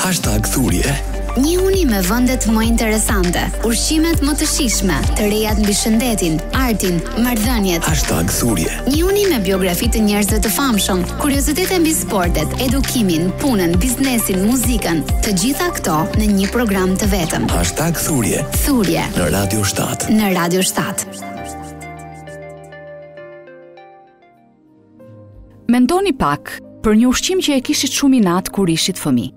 Hashtag Thurje Një uni me vendet më interesante, ushqimet më të shijshme, të rejat mbi shëndetin, artin, marrëdhëniet. Hashtag Thurje Një uni me biografi të njerëzve të famshëm, kuriozitete mbi sportet, edukimin, punën, biznesin, muzikën, të gjitha këto në një program të vetëm. Hashtag Thurje Thurje në Radio 7 Në Radio 7 Mendoni pak për një ushqim që e kishit shumë inat kur ishit fëmijë.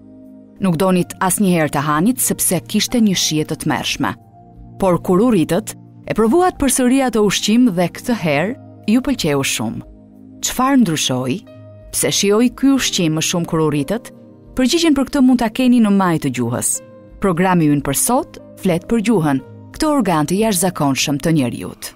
Nuk donit asnjëherë ta hanit sepse kishte një shije të tmerrshme. Por kur u rritët, e provuat përsëri atë ushqim dhe këtë herë, ju pëlqeu shumë. Çfarë ndryshoi? Pse shijoi ky ushqim më shumë kur u rritët? Përgjigjen për këtë mund ta keni në majë të gjuhës. Programi ynë për sot, flet për gjuhën, këtë organ të jashtëzakonshëm të njeriut.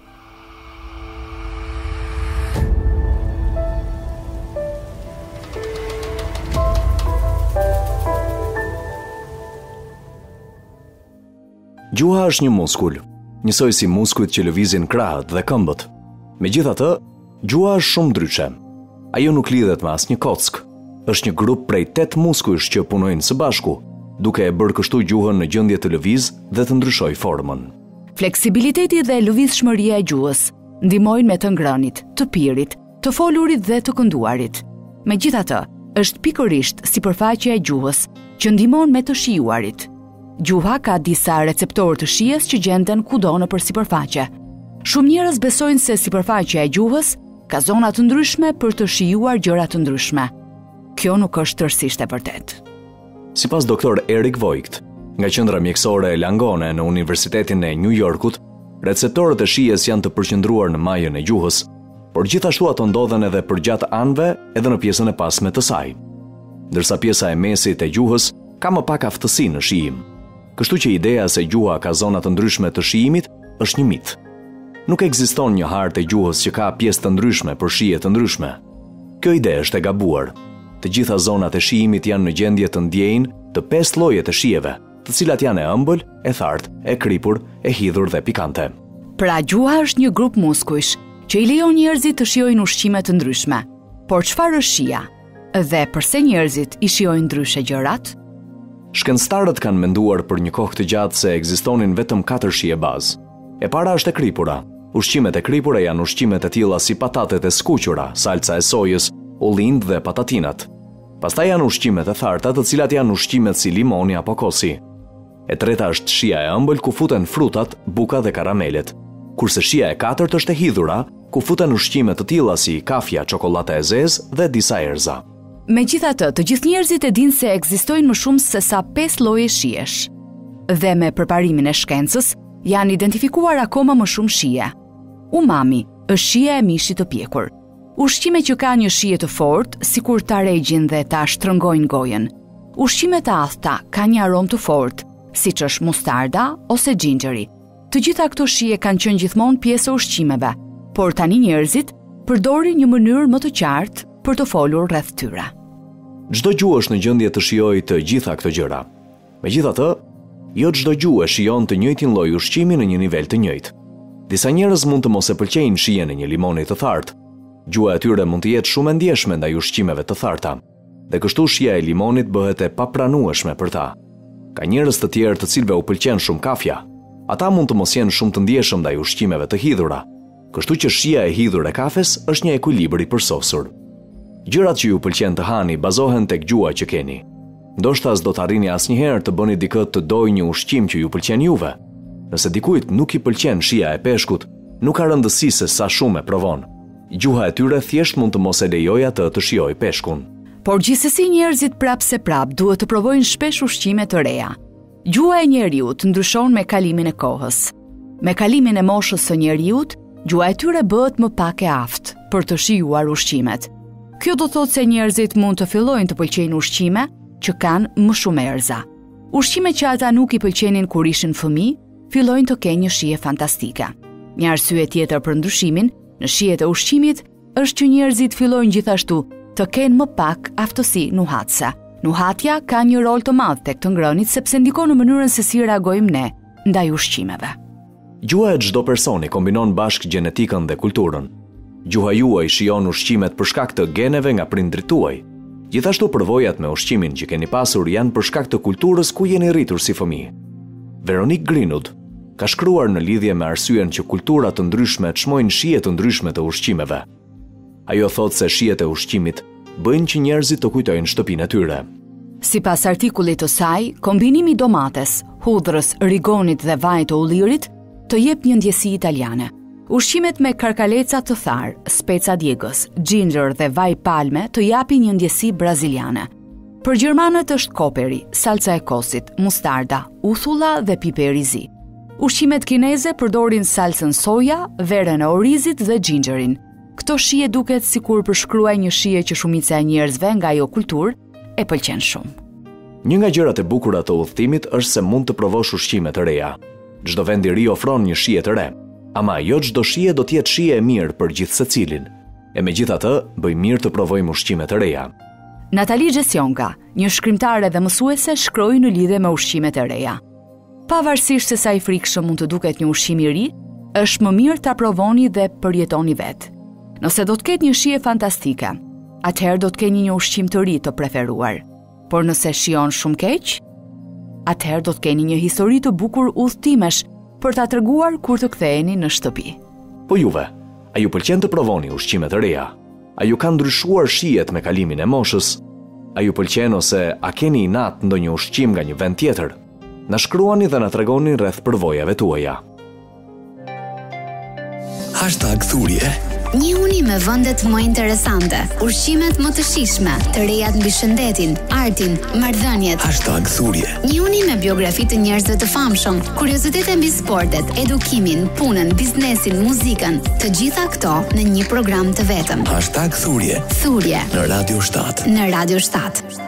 Gjuha është një muskul, njësoj si muskujt që lëvizin krahët dhe këmbët. Megjithatë, gjuha është shumë ndryshe. Ajo nuk lidhet me asnjë kockë. Është një grup prej 8 muskujsh që punojnë së bashku, duke e bërë kështu gjuhën në gjendje të lëvizë dhe të ndryshojë formën. Fleksibiliteti dhe lëvizshmëria e gjuhës ndihmojnë me të ngrënit, të pirit, të folurit dhe të kënduarit. Megjithatë, është pikërisht sipërfaqja e gjuhës që ndihmon me të shijuarit. Gjuha ka disa receptorë të shijes që gjenden kudo nëpër sipërfaqe. Shumë njerëz besojnë se sipërfaqja e gjuhës ka zona të ndryshme për të shijuar gjëra të ndryshme. Kjo nuk është tërësisht e vërtetë. Sipas doktor Eric Voigt, nga Qendra Mjekësore e Langone në Universitetin e New Yorkut, receptorët e shijes janë të përqendruar në majën e gjuhës, por gjithashtu ato ndodhen edhe përgjatë anëve edhe në pjesën e pasme të saj. Ndërsa pjesa e mesit e gjuhës ka më pak aftësi në shijim. Kështu që ideja se gjuha ka zona të ndryshme të shijimit është një mit. Nuk ekziston një hartë e gjuhës që ka pjesë të ndryshme për shije të ndryshme. Kjo ide është e gabuar. Të gjitha zonat e shijimit janë në gjendje të ndiejnë të pesë llojet e shijeve, të cilat janë e ëmbël, e thartë, e kripur, e hidhur dhe pikante. Pra gjuha është një grup muskujsh që i lejon njerëzit të shijojnë ushqime të ndryshme. Por çfarë është shija? Dhe përse njerëzit i shijojnë ndryshe gjërat? Shkencëtarët kanë menduar për një kohë të gjatë se ekzistonin vetëm katër shije bazë. E para është e kripura. Ushqimet e kripura janë ushqime të tilla si patatet e skuqura, salca e sojës, ullinjtë dhe patatinat. Pastaj janë ushqimet e tharta, të cilat janë ushqimet si limoni apo kosi. E treta është shija e ëmbël ku futen frutat, buka dhe karamelet. Kurse shija e katërt është e hidhura, ku futen ushqime të tilla si kafja, çokollata e zezë dhe disa erëza. Megjithatë, të gjithë njerëzit e dinë se ekzistojnë më shumë se sa pesë lloje shijesh. Dhe me përparimin e shkencës, janë identifikuar akoma më shumë shije. Umami është shija e mishit të pjekur. Ushqime që kanë një shije të fortë, sikur ta regjin dhe ta shtrëngojnë gojën. Ushqime të athta kanë një aromë të fortë, siç është mustarda ose xhinxheri. Të gjitha këto shije kanë qenë gjithmonë pjesë e ushqimeve, por tani njerëzit përdorin një mënyrë më të qartë për të folur rreth tyre. Çdo gjuhë është në gjendje të shijojë të gjitha këto gjëra. Megjithatë, jo çdo gjuhë e shijon të njëjtin lloj ushqimi në një nivel të njëjtë. Disa njerëz mund të mos e pëlqejnë shijen e një limoni të thartë. Gjuha e tyre mund të jetë shumë e ndjeshme ndaj ushqimeve të tharta, dhe kështu shija e limonit bëhet e papranueshme për ta. Ka njerëz të tjerë të cilëve u pëlqen shumë kafja. Ata mund të mos jenë shumë të ndjeshëm ndaj ushqimeve të hidhura. Kështu që shija e hidhur e kafes është një ekuilibër i përsosur. Gjërat që ju pëlqen të hani bazohen tek gjuha që keni. Ndoshta s'do të arrini asnjëherë të bëni dikë të dojë një ushqim që ju pëlqen juve. Nëse dikujt nuk i pëlqen shija e peshkut, nuk ka rëndësi se sa shumë e provon. Gjuha e tyre thjesht mund të mos e lejojë atë të shijojë peshkun. Por gjithsesi njerëzit prapë se prapë duhet të provojnë shpesh ushqime të reja. Gjuha e njeriut ndryshon me kalimin e kohës. Me kalimin e moshës së njeriut, gjuha e tyre bëhet më pak e aftë për të shijuar ushqimet. Kjo do thotë se njerëzit mund të fillojnë të pëlqejnë ushqime që kanë më shumë erëza. Ushqime që ata nuk i pëlqenin kur ishin fëmijë, fillojnë të kenë një shije fantastike. Një arsye tjetër për ndryshimin në shijet e ushqimit është që njerëzit fillojnë gjithashtu të kenë më pak aftësi nuhatëse. Nuhatja ka një rol të madh tek të ngrënit sepse ndikon në mënyrën se si reagojmë ne ndaj ushqimeve. Gjuha e çdo personi kombinon bashkë gjenetikën dhe kulturën. Gjuha juaj shijon ushqimet për shkak të geneve nga prindërit tuaj. Gjithashtu përvojat me ushqimin që keni pasur janë për shkak të kulturës ku jeni rritur si fëmijë. Veronik Grinud ka shkruar në lidhje me arsyen që kultura të ndryshme çmojnë shije të ndryshme të ushqimeve. Ajo thotë se shijet e ushqimit bëjnë që njerëzit të kujtojnë shtëpinë e tyre. Sipas artikullit të saj, kombinimi i domates, hudhrës, rigonit dhe vajit të ullirit të jep një ndjesi italiane. Ushqimet me karkaleca të tharë, speca djegës, ginger dhe vaj palme të japin një ndjesi braziliane. Për gjermanët është koperi, salca e kosit, mustarda, uthulla dhe piperi i zi. Ushqimet kineze përdorin salcën soja, verën e orizit dhe xhinxherin. Këto shije duket sikur përshkruajnë një shije që shumica e njerëzve nga ajo kulturë e pëlqen shumë. Një nga gjërat e bukura të udhëtimit është se mund të provosh ushqime të reja. Çdo vend i ri ofron një shije të re, ama jo çdo shije do të jetë shije e mirë për gjithsecilin. E megjithatë, bëjmë mirë të provojmë ushqime të reja. Natali Xhesionka, një shkrimtare dhe mësuese, shkroi në lidhje me ushqimet e reja. Pavarësisht se sa i frikshëm mund të duket një ushqim i ri, është më mirë ta provoni dhe përjetoni vetë. Nëse do të ketë një shije fantastike, atëherë do të keni një ushqim të ri të preferuar. Por nëse shijon shumë keq, atëherë do të keni një histori të bukur udhëtimesh për ta treguar kur të ktheheni në shtëpi. Po juve, a ju pëlqen të provoni ushqime të reja? A ju kanë ndryshuar shijet me kalimin e moshës? A ju pëlqen ose a keni inat ndonjë ushqim nga një vend tjetër? Na shkruani dhe na tregoni rreth përvojave tuaja. Hashtag Thurje Njihuni me vendet më interesante, ushqimet më të shijshme, të rejat mbi shëndetin, artin, marrëdhëniet. Hashtag Thurje Njihuni me biografi të njerëzve të famshëm, kuriozitete mbi sportet, edukimin, punën, biznesin, muzikën, të gjitha këto në një program të vetëm. Hashtag Thurje. Thurje. Në Radio 7. Në Radio 7.